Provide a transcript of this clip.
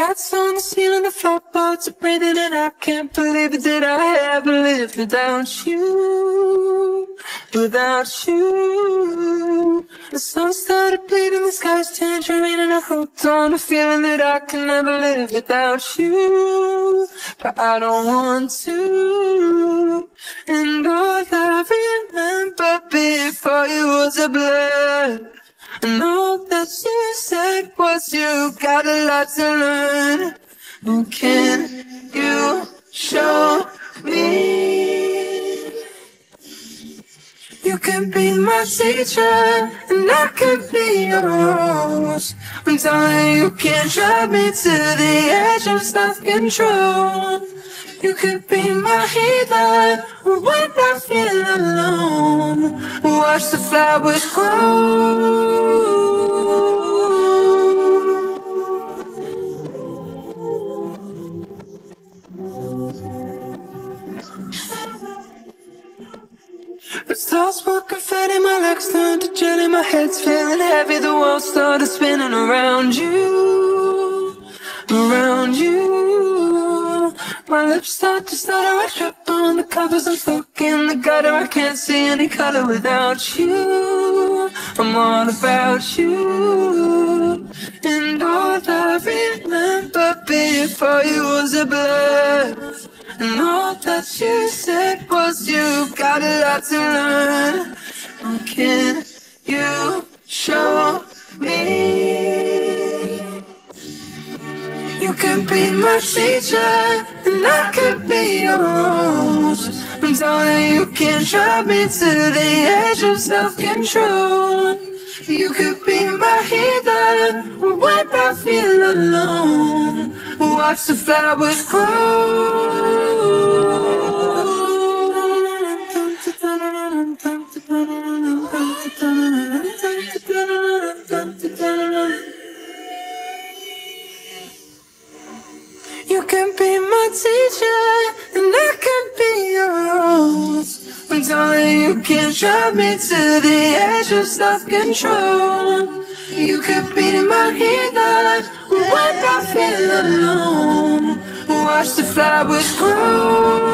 Lights on the ceiling, the floorboards are breathing, and I can't believe it that I ever lived without you, without you. The sun started bleeding, the sky's tangerine, and I hooked on a feeling that I can never live without you. But I don't want to. And all I remember before you was a blur. And all said was you got a lot to learn. And can you show me? You can be my teacher, and I can be yours. I'm telling you, you can't drive me to the edge of self-control. You could be my healer when I feel alone. Watch the flowers grow. Stars were confetti, my legs turned to jelly, my head's feeling heavy, the world started spinning around you, around you. My lips start to stutter, I trip on the covers, I'm stuck in the gutter, I can't see any color without you. I'm all about you, and all I remember before you was a blur. And all that you said was you've got a lot to learn. And can you show me? You can be my teacher, and I can be yours. I'm telling you can drive me to the edge of self-control. You could be my healer when I feel alone. Watch the flowers grow. You can be my teacher, and I can be yours. I'm telling you, you can drive me to the edge of self-control. You could be my healer when I feel alone. Watch the flowers grow.